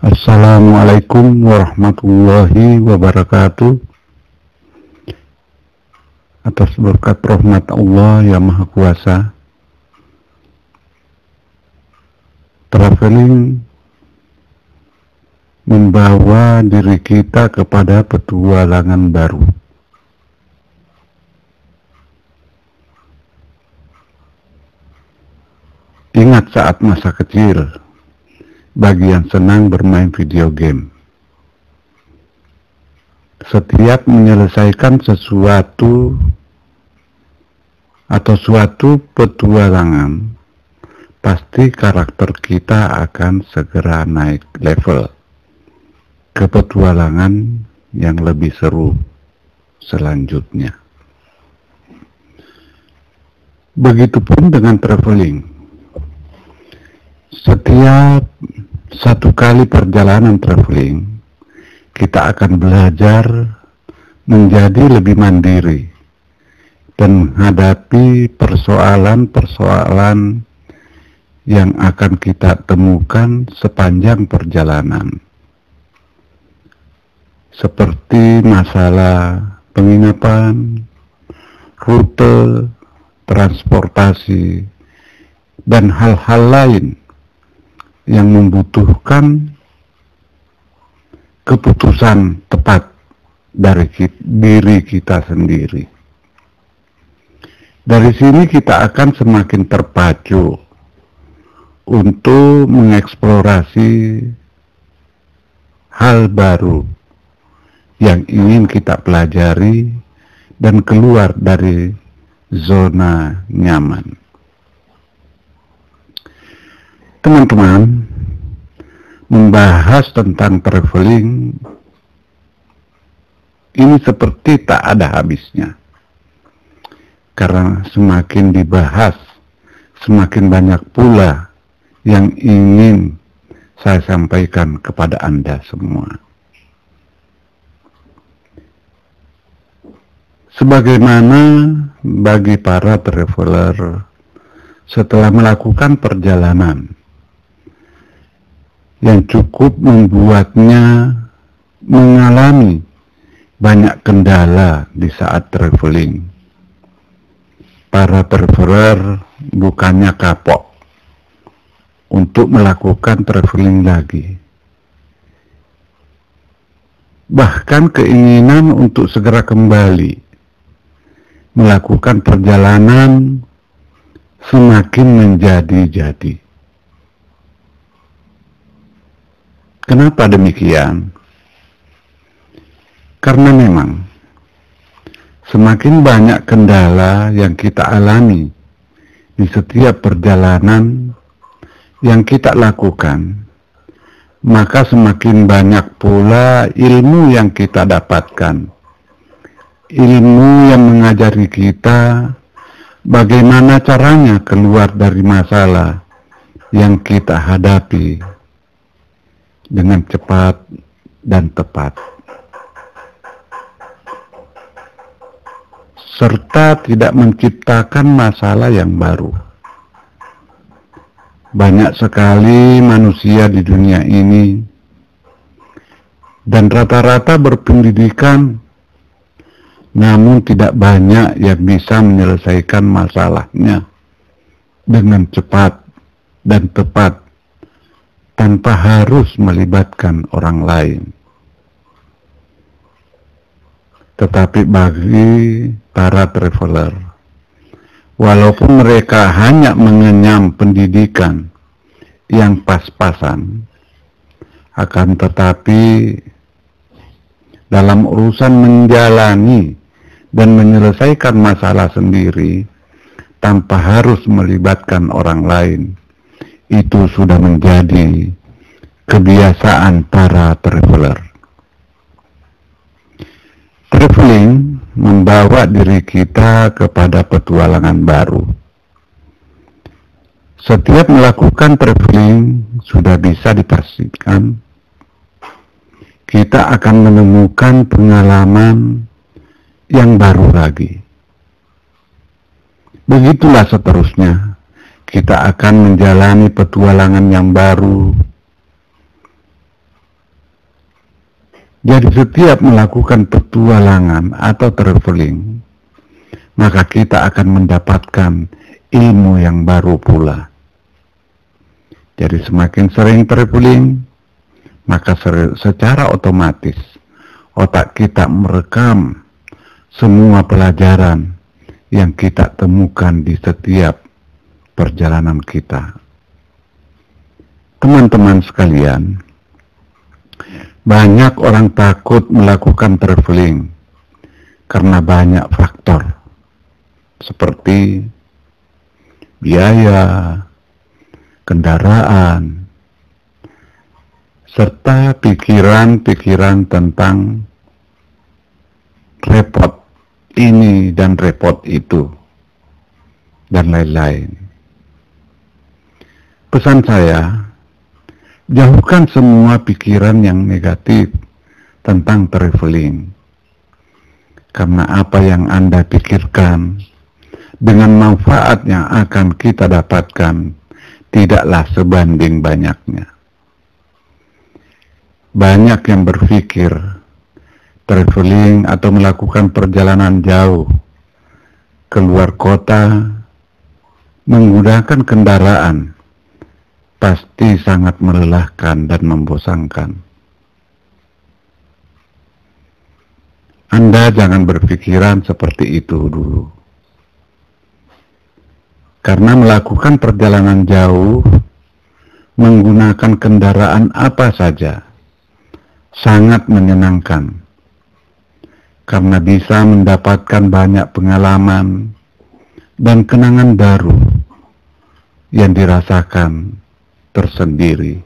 Assalamualaikum warahmatullahi wabarakatuh. Atas berkat rahmat Allah yang Maha Kuasa. Traveling membawa diri kita kepada petualangan baru. Ingat saat masa kecil bagi yang senang bermain video game. Setiap menyelesaikan sesuatu atau suatu petualangan, pasti karakter kita akan segera naik level ke petualangan yang lebih seru selanjutnya. Begitupun dengan traveling. Setiap satu kali perjalanan traveling, kita akan belajar menjadi lebih mandiri dan menghadapi persoalan-persoalan yang akan kita temukan sepanjang perjalanan. Seperti masalah penginapan, rute, transportasi, dan hal-hal lain yang membutuhkan keputusan tepat dari diri kita sendiri. Dari sini kita akan semakin terpacu untuk mengeksplorasi hal baru yang ingin kita pelajari dan keluar dari zona nyaman. Teman-teman membahas tentang traveling ini seperti tak ada habisnya. Karena semakin dibahas, semakin banyak pula yang ingin saya sampaikan kepada Anda semua. Sebagaimana bagi para traveler setelah melakukan perjalanan yang cukup membuatnya mengalami banyak kendala di saat traveling. Para traveler bukannya kapok untuk melakukan traveling lagi. Bahkan keinginan untuk segera kembali melakukan perjalanan semakin menjadi-jadi. Kenapa demikian? Karena memang semakin banyak kendala yang kita alami di setiap perjalanan yang kita lakukan, maka semakin banyak pula ilmu yang kita dapatkan. Ilmu yang mengajari kita bagaimana caranya keluar dari masalah yang kita hadapi dengan cepat dan tepat. Serta tidak menciptakan masalah yang baru. Banyak sekali manusia di dunia ini dan rata-rata berpendidikan namun tidak banyak yang bisa menyelesaikan masalahnya dengan cepat dan tepat tanpa harus melibatkan orang lain. Tetapi bagi para traveler, walaupun mereka hanya mengenyam pendidikan yang pas-pasan, akan tetapi dalam urusan menjalani dan menyelesaikan masalah sendiri tanpa harus melibatkan orang lain itu sudah menjadi kebiasaan para traveler. Traveling membawa diri kita kepada petualangan baru. Setiap melakukan traveling sudah bisa dipastikan kita akan menemukan pengalaman yang baru lagi. Begitulah seterusnya kita akan menjalani petualangan yang baru Jadi setiap melakukan petualangan atau traveling, maka kita akan mendapatkan ilmu yang baru pula. Jadi semakin sering traveling, maka secara otomatis otak kita merekam semua pelajaran yang kita temukan di setiap perjalanan kita. Teman-teman sekalian, banyak orang takut melakukan traveling karena banyak faktor seperti biaya, kendaraan, serta pikiran-pikiran tentang repot ini dan repot itu, dan lain-lain. Pesan saya, jauhkan semua pikiran yang negatif tentang traveling. Karena apa yang Anda pikirkan dengan manfaat yang akan kita dapatkan tidaklah sebanding banyaknya. Banyak yang berpikir traveling atau melakukan perjalanan jauh keluar kota menggunakan kendaraan pasti sangat melelahkan dan membosankan. Anda jangan berpikiran seperti itu dulu. Karena melakukan perjalanan jauh menggunakan kendaraan apa saja sangat menyenangkan. Karena bisa mendapatkan banyak pengalaman dan kenangan baru yang dirasakan tersendiri.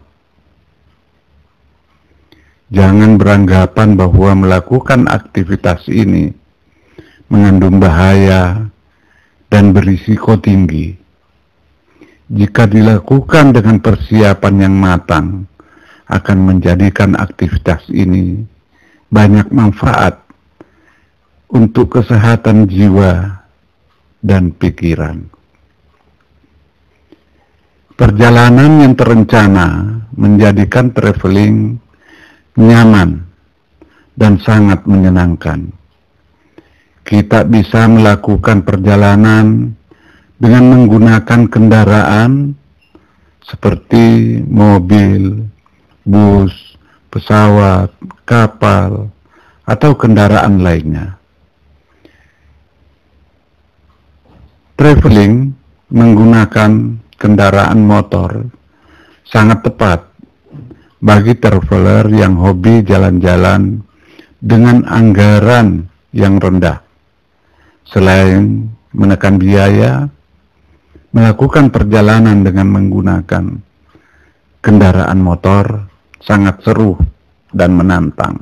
Jangan beranggapan bahwa melakukan aktivitas ini mengandung bahaya dan berisiko tinggi. Jika dilakukan dengan persiapan yang matang, akan menjadikan aktivitas ini banyak manfaat untuk kesehatan jiwa dan pikiran. Perjalanan yang terencana menjadikan traveling nyaman dan sangat menyenangkan kita bisa melakukan perjalanan dengan menggunakan kendaraan seperti mobil, bus, pesawat, kapal, atau kendaraan lainnya. Traveling menggunakan kendaraan motor sangat tepat bagi traveler yang hobi jalan-jalan dengan anggaran yang rendah. Selain menekan biaya, melakukan perjalanan dengan menggunakan kendaraan motor sangat seru dan menantang.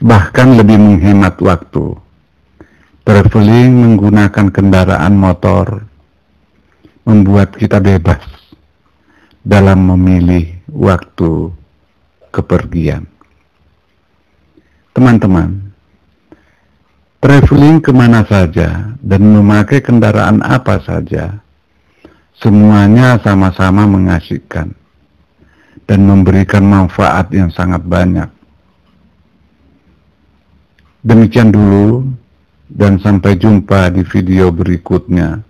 Bahkan lebih menghemat waktu. Traveling menggunakan kendaraan motor membuat kita bebas dalam memilih waktu kepergian. Teman-teman, traveling ke mana saja dan memakai kendaraan apa saja, semuanya sama-sama mengasihkan dan memberikan manfaat yang sangat banyak. Demikian dulu dan sampai jumpa di video berikutnya.